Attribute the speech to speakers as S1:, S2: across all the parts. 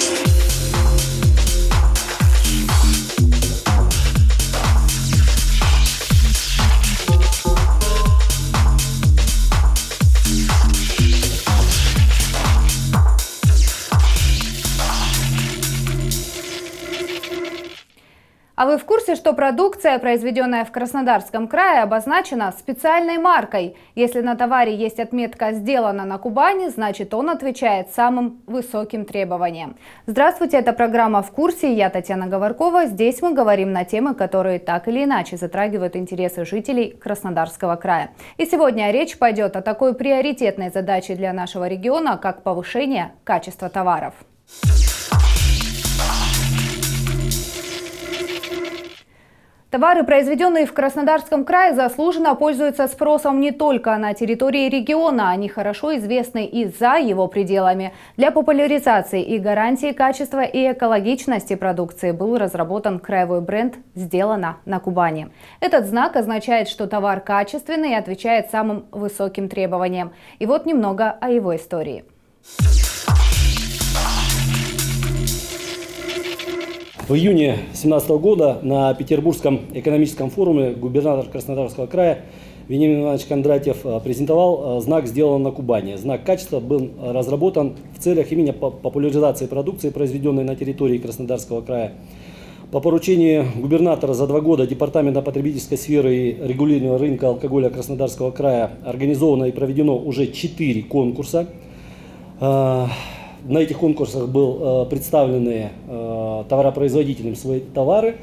S1: Thank you. А вы в курсе, что продукция, произведенная в Краснодарском крае, обозначена специальной маркой? Если на товаре есть отметка «Сделано на Кубани», значит он отвечает самым высоким требованиям. Здравствуйте, это программа «В курсе». Я Татьяна Говоркова. Здесь мы говорим на темы, которые так или иначе затрагивают интересы жителей Краснодарского края. И сегодня речь пойдет о такой приоритетной задаче для нашего региона, как повышение качества товаров. Товары, произведенные в Краснодарском крае, заслуженно пользуются спросом не только на территории региона. Они хорошо известны и за его пределами. Для популяризации и гарантии качества и экологичности продукции был разработан краевой бренд «Сделано на Кубани». Этот знак означает, что товар качественный и отвечает самым высоким требованиям. И вот немного о его истории.
S2: В июне 2017 года на Петербургском экономическом форуме губернатор Краснодарского края Вениамин Иванович Кондратьев э, презентовал э, знак «Сделан на Кубани». Знак качества был разработан в целях именно популяризации продукции, произведенной на территории Краснодарского края. По поручению губернатора за два года Департамента потребительской сферы и регулирования рынка алкоголя Краснодарского края организовано и проведено уже четыре конкурса. Э, на этих конкурсах был представлены товаропроизводителям свои товары.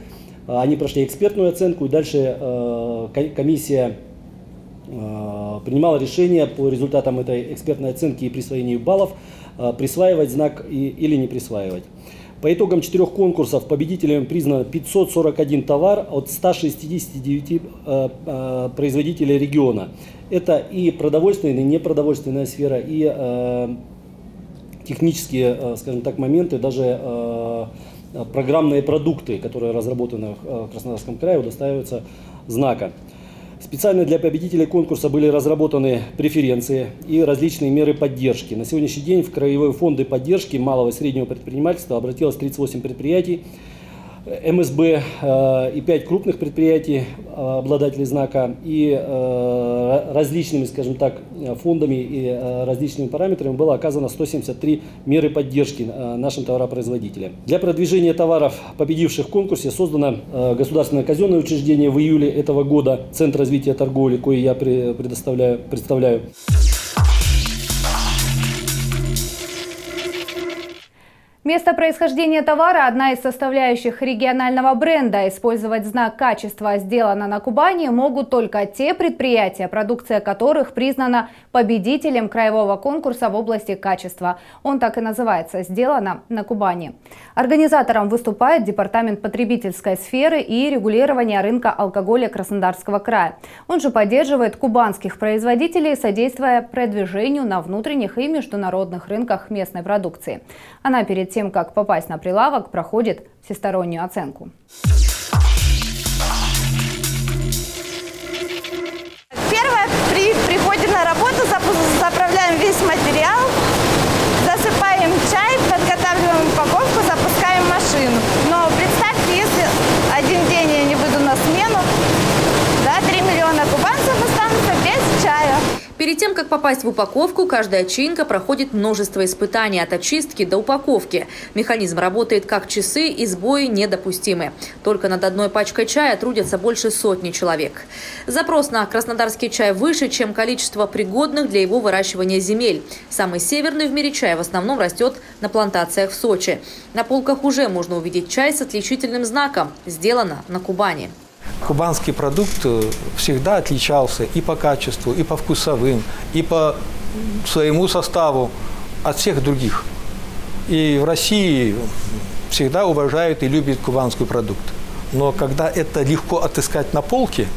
S2: А, они прошли экспертную оценку, и дальше э, комиссия э, принимала решение по результатам этой экспертной оценки и присвоению баллов э, присваивать знак или не присваивать. По итогам четырех конкурсов победителями признано 541 товар от 169 производителей региона. Это и продовольственная, и непродовольственная сфера, и технические, скажем так, моменты, даже Э, программные продукты, которые разработаны в Краснодарском крае, удостаиваются знака. Специально для победителей конкурса были разработаны преференции и различные меры поддержки. На сегодняшний день в краевые фонды поддержки малого и среднего предпринимательства обратилось 38 предприятий. МСБ э, и 5 крупных предприятий, э, обладателей знака, и э, различными, скажем так, фондами и различными параметрами было оказано 173 меры поддержки нашим товаропроизводителям. Для продвижения товаров, победивших в конкурсе, создано государственное казенное учреждение в июле этого года, Центр развития торговли, кое я предоставляю, представляю.
S1: Место происхождения товара – одна из составляющих регионального бренда. Использовать знак качества «Сделано на Кубани» могут только те предприятия, продукция которых признана победителем краевого конкурса в области качества. Он так и называется «Сделано на Кубани». Организатором выступает Департамент потребительской сферы и регулирования рынка алкоголя Краснодарского края. Он же поддерживает кубанских производителей, содействуя продвижению на внутренних и международных рынках местной продукции. Она перед тем, как попасть на прилавок, проходит всестороннюю оценку.
S3: Первое, при приходе на работу заправляем весь материал, засыпаем чай, подготавливаем упаковку, запускаем машину. Но представьте, если один день я не выйду на смену, да, 3 миллиона кубанцев останутся без чая.
S4: Перед тем, как попасть в упаковку, каждая чинка проходит множество испытаний от очистки до упаковки. Механизм работает как часы и сбои недопустимы. Только над одной пачкой чая трудятся больше сотни человек. Запрос на краснодарский чай выше, чем количество пригодных для его выращивания земель. Самый северный в мире чай в основном растет на плантациях в Сочи. На полках уже можно увидеть чай с отличительным знаком «Сделано на Кубани».
S5: Кубанский продукт э, всегда отличался и по качеству, и по вкусовым, и по своему составу от всех других. И в России всегда уважают и любят кубанский продукт. Но когда это легко отыскать на полке,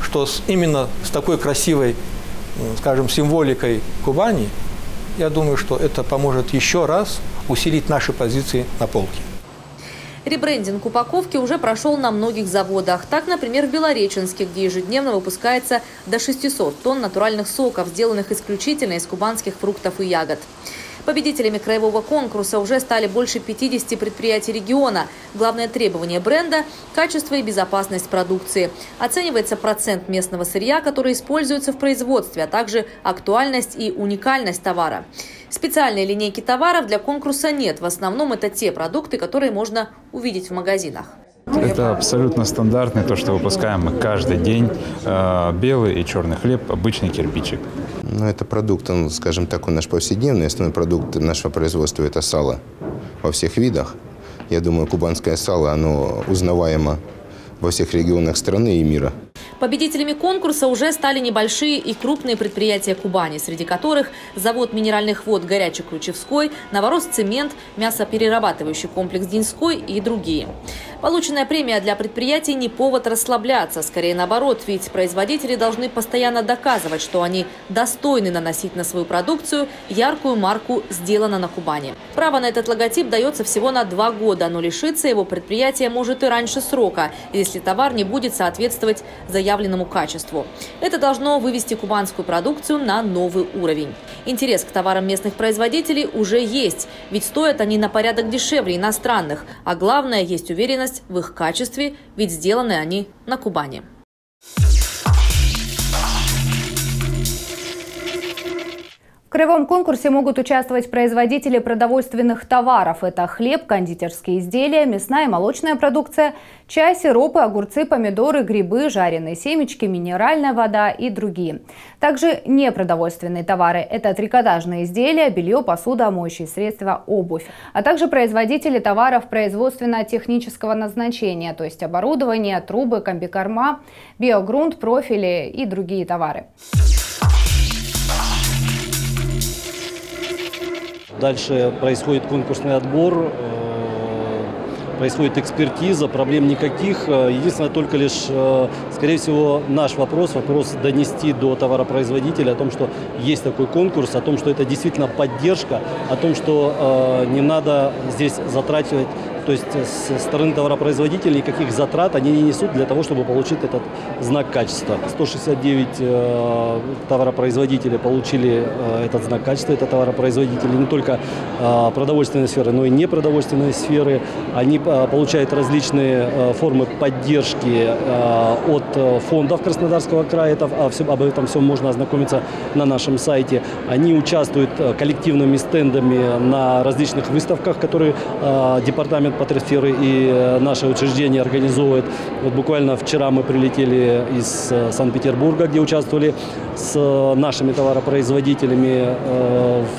S5: что с, именно с такой красивой, скажем, символикой Кубани, я думаю, что это поможет еще раз усилить наши позиции на полке.
S4: Ребрендинг упаковки уже прошел на многих заводах. Так, например, в Белореченске, где ежедневно выпускается до 600 тонн натуральных соков, сделанных исключительно из кубанских фруктов и ягод. Победителями краевого конкурса уже стали больше 50 предприятий региона. Главное требование бренда – качество и безопасность продукции. Оценивается процент местного сырья, который используется в производстве, а также актуальность и уникальность товара. Специальной линейки товаров для конкурса нет. В основном это те продукты, которые можно увидеть в магазинах.
S6: Это абсолютно стандартный, то, что выпускаем мы каждый день. Э, белый и черный хлеб, обычный кирпичик.
S7: Ну, это продукт, он, скажем так, он наш повседневный. Основной продукт нашего производства – это сало во всех видах. Я думаю, кубанское сало, оно узнаваемо во всех регионах страны и мира.
S4: Победителями конкурса уже стали небольшие и крупные предприятия Кубани, среди которых завод минеральных вод Горячий-Ключевской, Новорос-Цемент, мясоперерабатывающий комплекс Динской и другие. Полученная премия для предприятий не повод расслабляться, скорее наоборот, ведь производители должны постоянно доказывать, что они достойны наносить на свою продукцию яркую марку «Сделано на Кубани». Право на этот логотип дается всего на два года, но лишиться его предприятие может и раньше срока, если товар не будет соответствовать заявленному качеству. Это должно вывести кубанскую продукцию на новый уровень. Интерес к товарам местных производителей уже есть, ведь стоят они на порядок дешевле иностранных, а главное, есть уверенность в их качестве, ведь сделаны они на Кубани.
S1: В краевом конкурсе могут участвовать производители продовольственных товаров. Это хлеб, кондитерские изделия, мясная и молочная продукция, чай, сиропы, огурцы, помидоры, грибы, жареные семечки, минеральная вода и другие. Также непродовольственные товары – это трикотажные изделия, белье, посуда, моющие средства, обувь. А также производители товаров производственно-технического назначения, то есть оборудование, трубы, комбикорма, биогрунт, профили и другие товары.
S2: Дальше происходит конкурсный отбор, э, происходит экспертиза, проблем никаких. Э, единственное, только лишь, э, скорее всего, наш вопрос, вопрос донести до товаропроизводителя о том, что есть такой конкурс, о том, что это действительно поддержка, о том, что не надо здесь затрачивать то есть с стороны товаропроизводителей никаких затрат они не несут для того, чтобы получить этот знак качества. 169 э, товаропроизводителей получили э, этот знак качества. Это товаропроизводители не только э, продовольственной сферы, но и непродовольственной сферы. Они э, получают различные э, формы поддержки э, от э, фондов Краснодарского края. Это, а все, об этом всем можно ознакомиться на нашем сайте. Они участвуют э, коллективными стендами на различных выставках, которые э, департамент Патрисферы и э, наше учреждение организовывает. Вот буквально вчера мы прилетели из э, Санкт-Петербурга, где участвовали с э, нашими товаропроизводителями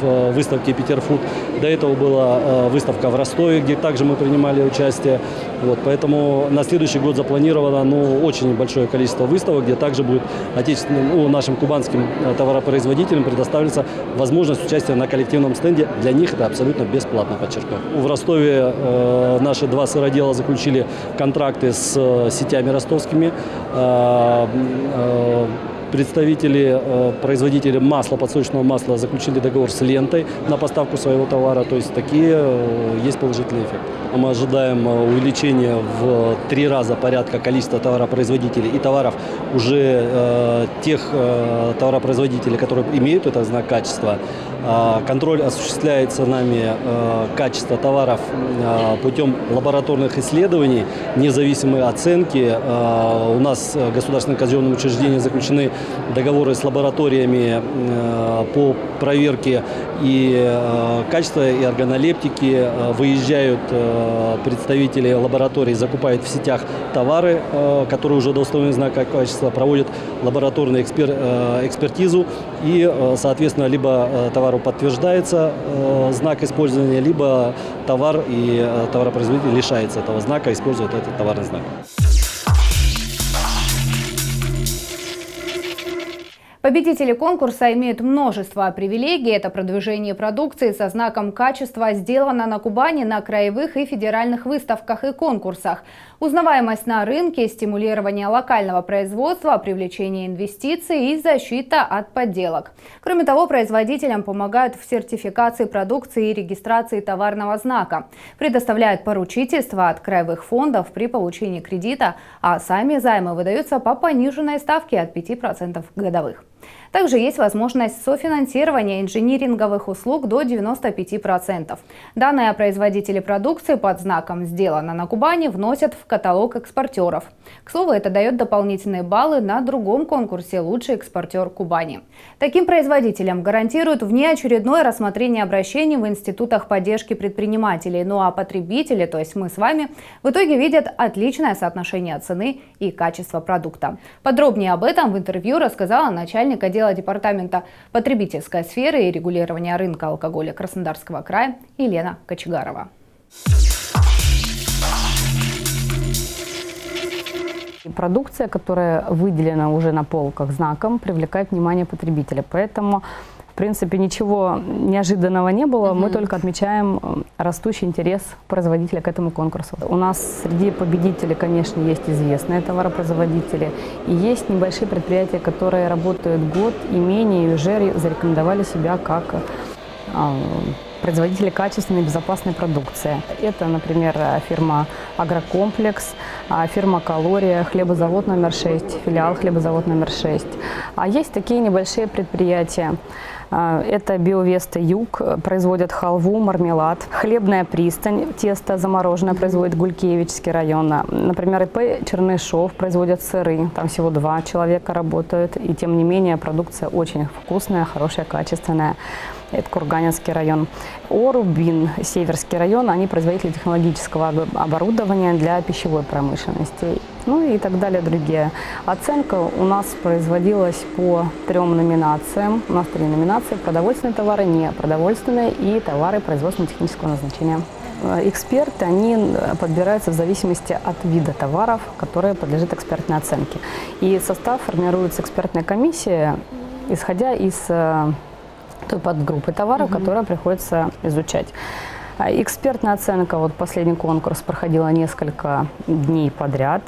S2: в выставке «Питерфуд». До этого была выставка в Ростове, где также мы принимали участие. Вот, поэтому на следующий год запланировано ну, очень большое количество выставок, где также будет отечественным, ну, нашим кубанским товаропроизводителям предоставится возможность участия на коллективном стенде. Для них это абсолютно бесплатно, подчеркну. В Ростове наши два сыродела заключили контракты с э, сетями ростовскими. Э, э, представители, производители масла, подсолнечного масла заключили договор с лентой на поставку своего товара. То есть такие есть положительные эффекты. Мы ожидаем увеличения в три раза порядка количества товаропроизводителей и товаров уже э, тех э, товаропроизводителей, которые имеют этот знак качества. А, контроль осуществляется нами а, качества товаров а, путем лабораторных исследований, независимой оценки. У нас государственным казенным учреждением заключены договоры с лабораториями по проверке и качества, и органолептики. Выезжают представители лабораторий, закупают в сетях товары, которые уже достоин знака качества, проводят лабораторную экспер, экспертизу и, соответственно, либо товар товару подтверждается э, знак использования, либо товар и э, товаропроизводитель лишается этого знака, использует этот товарный знак.
S1: Победители конкурса имеют множество привилегий. Это продвижение продукции со знаком качества сделано на Кубани на краевых и федеральных выставках и конкурсах. Узнаваемость на рынке, стимулирование локального производства, привлечение инвестиций и защита от подделок. Кроме того, производителям помогают в сертификации продукции и регистрации товарного знака. Предоставляют поручительство от краевых фондов при получении кредита, а сами займы выдаются по пониженной ставке от 5% годовых. Также есть возможность софинансирования инжиниринговых услуг до 95%. Данные о производителе продукции под знаком «Сделано на Кубани» вносят в каталог экспортеров. К слову, это дает дополнительные баллы на другом конкурсе «Лучший экспортер Кубани». Таким производителям гарантируют внеочередное рассмотрение обращений в институтах поддержки предпринимателей. Ну а потребители, то есть мы с вами, в итоге видят отличное соотношение цены и качества продукта. Подробнее об этом в интервью рассказала начальник отдела департамента потребительской сферы и регулирования рынка алкоголя Краснодарского края Елена Кочегарова.
S8: Продукция, которая выделена уже на полках знаком, привлекает внимание потребителя. Поэтому принципе, ничего неожиданного не было. Угу. Мы только отмечаем э, растущий интерес производителя к этому конкурсу. У нас среди победителей, конечно, есть известные товаропроизводители. И есть небольшие предприятия, которые работают год и менее, и уже зарекомендовали себя как а, производители качественной безопасной продукции. Это, например, фирма «Агрокомплекс», а, фирма «Калория», хлебозавод номер 6, филиал хлебозавод номер 6. А есть такие небольшие предприятия. А, это Биовеста Юг, производят халву, мармелад. Хлебная пристань, тесто замороженное производит Гулькевичский район. Например, ИП Чернышов производят сыры. Там всего два человека работают. И тем не менее продукция очень вкусная, хорошая, качественная это Курганинский район. Орубин, Северский район, они производители технологического оборудования для пищевой промышленности. Ну и так далее, другие. Оценка у нас производилась по трем номинациям. У нас три номинации. Продовольственные товары, не продовольственные и товары производственно-технического назначения. Эксперты, они подбираются в зависимости от вида товаров, которые подлежат экспертной оценке. И состав формируется экспертная комиссия, исходя из э, той подгруппы товаров, угу. которые приходится изучать. А экспертная оценка, вот последний конкурс проходила несколько дней подряд.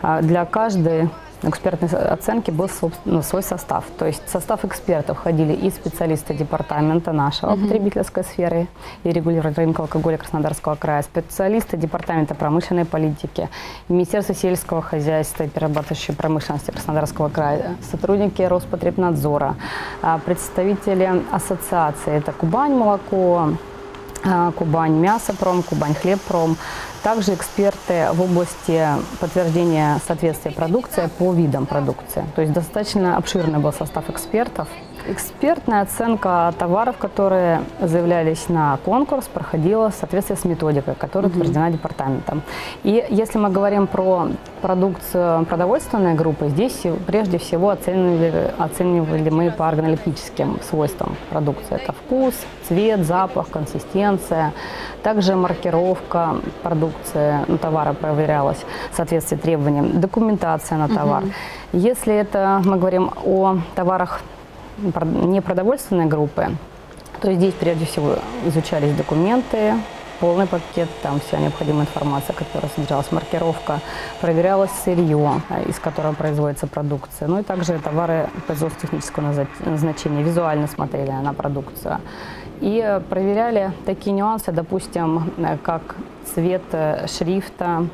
S8: А для каждой экспертной оценки был ну, свой состав. То есть в состав экспертов входили и специалисты департамента нашего угу. потребительской сферы и регулирования рынка алкоголя Краснодарского края, специалисты департамента промышленной политики, Министерства сельского хозяйства и перерабатывающей промышленности Краснодарского края, сотрудники Роспотребнадзора, а, представители ассоциации, это Кубань молоко, Кубань мясопром, Кубань хлебпром, также эксперты в области подтверждения соответствия продукции по видам продукции. То есть достаточно обширный был состав экспертов. Экспертная оценка товаров, которые заявлялись на конкурс, проходила в соответствии с методикой, которая угу. утверждена департаментом. И если мы говорим про продукцию продовольственной группы, здесь прежде всего оценивали, оценивали мы по органолептическим свойствам продукции. Это вкус, цвет, запах, консистенция. Также маркировка продукции ну, товара проверялась в соответствии требованиям, документация на товар. Угу. Если это мы говорим о товарах непродовольственной группы, то здесь прежде всего изучались документы, полный пакет, там вся необходимая информация, которая содержалась, маркировка, проверялось сырье, из которого производится продукция, ну и также товары производства технического назначения, визуально смотрели на продукцию. И проверяли такие нюансы, допустим, как цвет э, шрифта,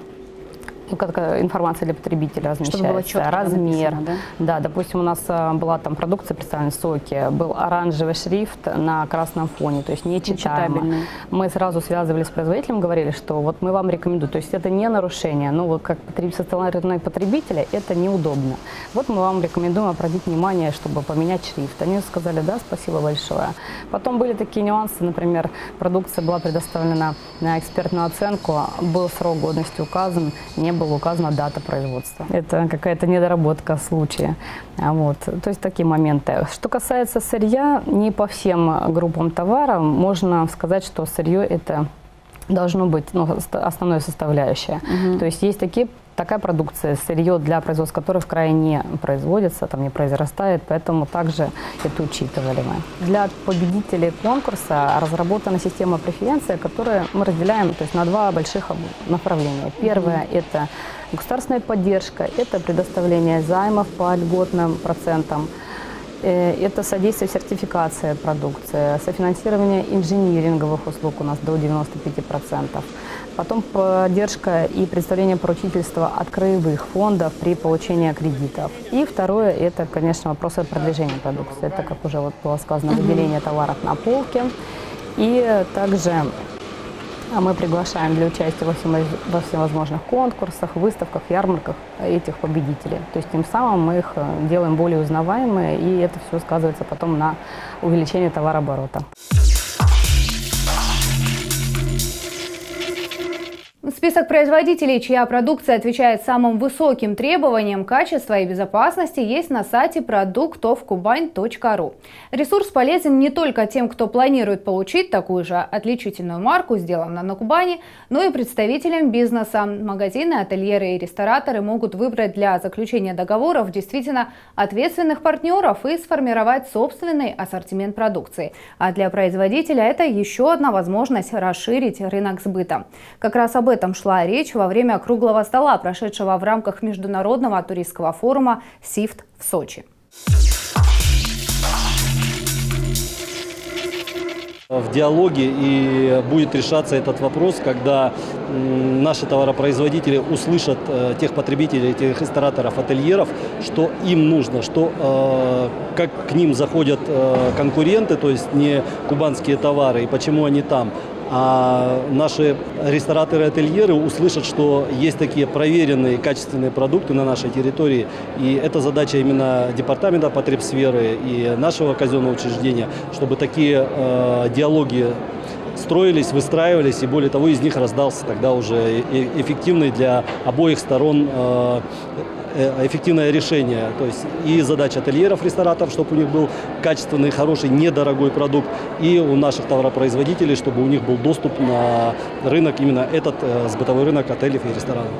S8: ну, как информация для потребителя размещается, Чтобы было четко размер. Написано, да? да, допустим, у нас э, была там продукция представлена соки, был оранжевый шрифт на красном фоне, то есть нечитаемо. Мы сразу связывались с производителем, говорили, что вот мы вам рекомендуем, то есть это не нарушение, но вот как со стороны потребителя это неудобно. Вот мы вам рекомендуем обратить внимание, чтобы поменять шрифт. Они сказали, да, спасибо большое. Потом были такие нюансы, например, продукция была предоставлена на экспертную оценку, был срок годности указан, не было была указана дата производства. Это какая-то недоработка случая. А вот. То есть такие моменты. Что касается сырья, не по всем группам товара можно сказать, что сырье это должно быть ну, основной составляющей. Угу. То есть есть такие такая продукция, сырье для производства которой в крае не производится, там не произрастает, поэтому также это учитывали мы. Для победителей конкурса разработана система преференции, которую мы разделяем то есть, на два больших направления. Первое – это государственная поддержка, это предоставление займов по льготным процентам. Э, это содействие сертификации продукции, софинансирование инжиниринговых услуг у нас до 95%. Потом поддержка и представление поручительства от краевых фондов при получении кредитов. И второе – это, конечно, вопросы продвижения продукции. Это, как уже вот было сказано, выделение товаров на полке. И также мы приглашаем для участия во, во всевозможных конкурсах, выставках, ярмарках этих победителей. То есть тем самым мы их э, делаем более узнаваемые, и это все сказывается потом на увеличении товарооборота.
S1: Список производителей, чья продукция отвечает самым высоким требованиям качества и безопасности, есть на сайте продуктовкубань.ру. Ресурс полезен не только тем, кто планирует получить такую же отличительную марку, сделанную на Кубани, но и представителям бизнеса. Магазины, ательеры и рестораторы могут выбрать для заключения договоров действительно ответственных партнеров и сформировать собственный ассортимент продукции. А для производителя это еще одна возможность расширить рынок сбыта. Как раз об этом шла речь во время круглого стола, прошедшего в рамках Международного туристского форума «СИФТ» в Сочи.
S2: В диалоге и будет решаться этот вопрос, когда наши товаропроизводители услышат э, тех потребителей, тех рестораторов, ательеров, что им нужно, что э, как к ним заходят э, конкуренты, то есть не кубанские товары, и почему они там, а наши рестораторы и ательеры услышат, что есть такие проверенные качественные продукты на нашей территории. И это задача именно департамента потребсферы и нашего казенного учреждения, чтобы такие э, диалоги строились, выстраивались, и более того, из них раздался тогда уже эффективный для обоих сторон э, Э, эффективное решение. То есть и задача ательеров, рестораторов, чтобы у них был качественный, хороший, недорогой продукт, и у наших товаропроизводителей, чтобы у них был доступ на рынок, именно этот э, сбытовой рынок отелей и ресторанов.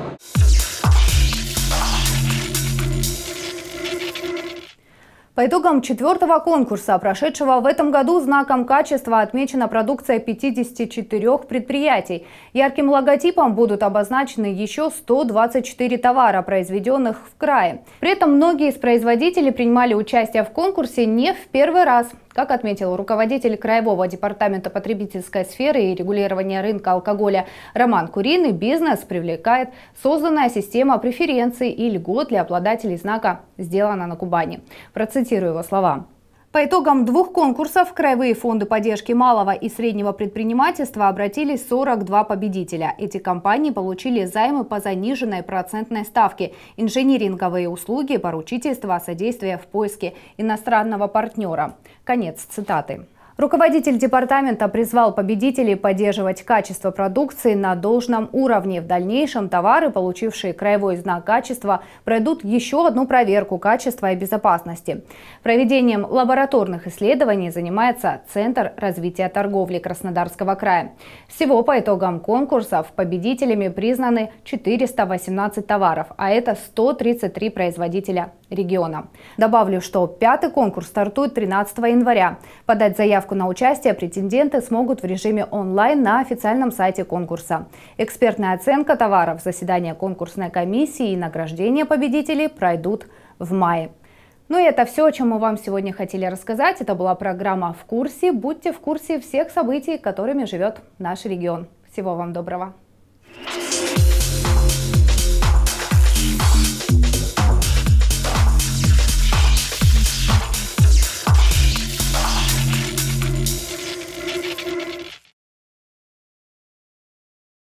S1: По итогам четвертого конкурса, прошедшего в этом году, знаком качества отмечена продукция 54 предприятий. Ярким логотипом будут обозначены еще 124 товара, произведенных в крае. При этом многие из производителей принимали участие в конкурсе не в первый раз. Как отметил руководитель Краевого департамента потребительской сферы и регулирования рынка алкоголя Роман Куриный, бизнес привлекает созданная система преференций и льгот для обладателей знака «Сделано на Кубани». Процитирую его слова. По итогам двух конкурсов краевые фонды поддержки малого и среднего предпринимательства обратились 42 победителя. Эти компании получили займы по заниженной процентной ставке, инжиниринговые услуги, поручительство, содействие в поиске иностранного партнера. Конец цитаты. Руководитель департамента призвал победителей поддерживать качество продукции на должном уровне. В дальнейшем товары, получившие краевой знак качества, пройдут еще одну проверку качества и безопасности. Проведением лабораторных исследований занимается Центр развития торговли Краснодарского края. Всего по итогам конкурсов победителями признаны 418 товаров, а это 133 производителя региона. Добавлю, что пятый конкурс стартует 13 января. Подать заявку на участие претенденты смогут в режиме онлайн на официальном сайте конкурса. Экспертная оценка товаров, заседание конкурсной комиссии и награждение победителей пройдут в мае. Ну и это все, о чем мы вам сегодня хотели рассказать. Это была программа «В курсе». Будьте в курсе всех событий, которыми живет наш регион. Всего вам доброго.